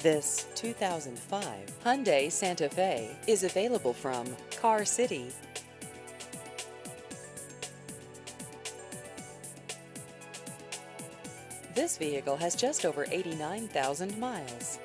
This 2005 Hyundai Santa Fe is available from Car City. This vehicle has just over 89,000 miles.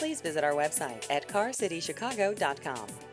Please visit our website at carcitychicago.com.